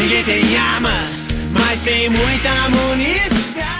Ninguém tem arma, mas tem muita munição.